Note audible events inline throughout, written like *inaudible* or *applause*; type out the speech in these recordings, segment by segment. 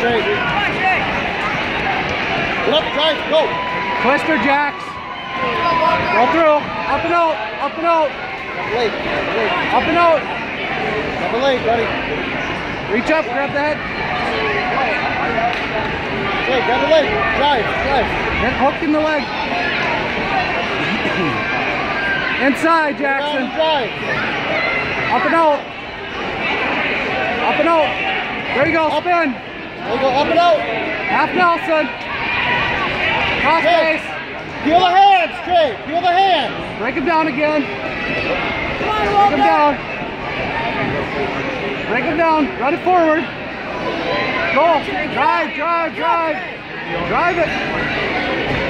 straight. Get up, go. Twister jacks. Go through. Up and out. Up and out. Leg, double leg, Up and out. buddy. Reach up. Grab the head. Straight, grab the leg, drive, drive. Then hook in the leg. *coughs* Inside, Jackson. drive. Up and out. Up and out. There you go. Spin. There you go, up and out. Half Nelson. Cross Okay. face. Peel the hands, straight, peel the hands. Break him down again. Break him down. Break him down. Run it forward. Go. Drive, drive, drive. Drive it.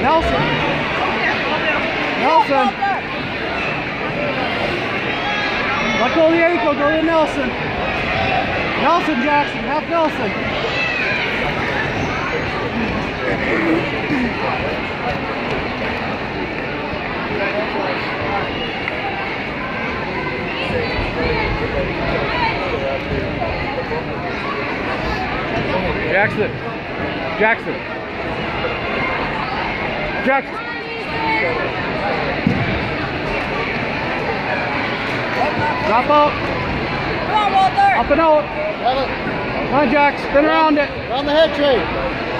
Nelson. Nelson. Let go of the ankle. Go to Nelson. Nelson Jackson. Half Nelson. Jackson. Jackson. Jackson. Drop out. Come on, Walter. Up and out. Come on, Jax. Spin around it. Around the head, Trey.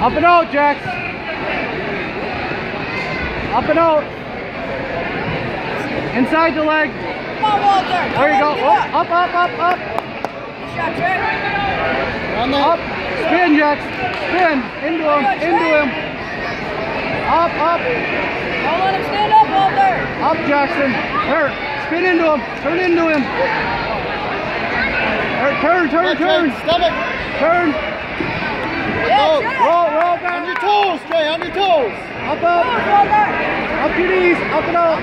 Up and out, Jax. Up and out. Inside the leg. Come on, Walter. There you go. Oh, up, up, up, up. Good shot, Trey. Up. Spin, Jax. Spin. Into him. Into him. Up, up. Don't let him stand up, Walter. Up, Jackson. There. Spin into him. Turn into him. There, Turn, turn, Left turn. leg, Stomach. Turn. Trey. Roll, roll On your toes, Trey, on your toes. Up, up. Walter. Up your knees. Up and out.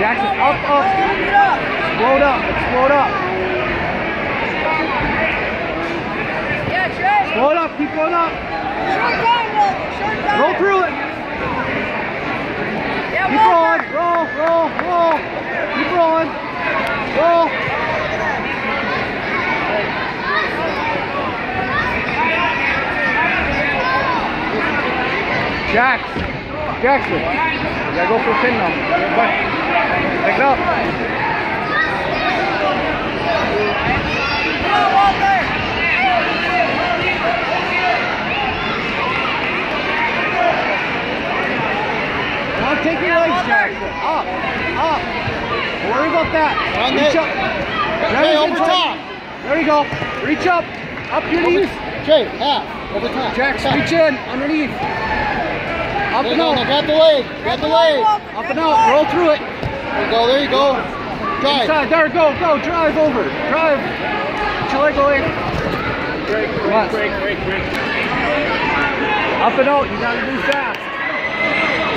Jackson, up, up. Up. Explode up. Explode up. Yeah, Trey. Explode up. Keep going up. Short time, Walter. Short time. Roll through it. Yeah, Keep Walter. rolling. Roll, roll, roll. Rolling. Roll. Jax. Jackson. You go for a pin now. On. Pick it up. Come on, Walter. Come on, take your legs, Jackson. Up. Up. Don't worry about that. Around Reach the- up. Trey, Grab over top. There you go. Reach up. Up your Over, knees. Trey, half. Over top. Jax, Top. reach in. Underneath. Up There and out. grab the leg. Grab the leg. Up and out. Roll through it. There you go, there you go. Drive. Inside. There, go, go. Drive over. Drive. Get your leg away. Break, break, break, break, break. Up and out. You gotta move fast. Come on, Walter. Don't let him get up.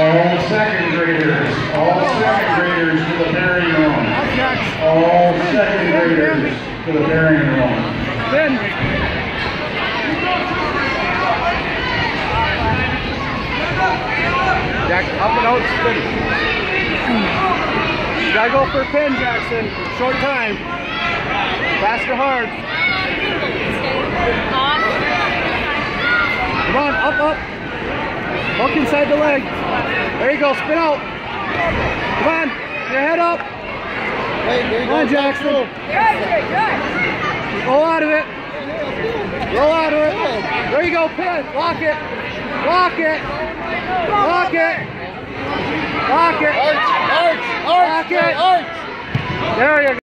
All second graders, all second graders to the bearing room. All second graders to the bearing room. Spin. Jack, up and out, spin. You gotta go for a pin, Jackson. Short time. Fast or hard. Up. Hook inside the leg. There you go, spin out. Come on, your head up. Wait, there you Come on. Jackson. Drive, Trey. Drive. Roll out of it. Roll out of it. There you go, pin. Lock it. Lock it. Lock it. Lock it. Arch, arch, arch, Lock it. Arch. There you go.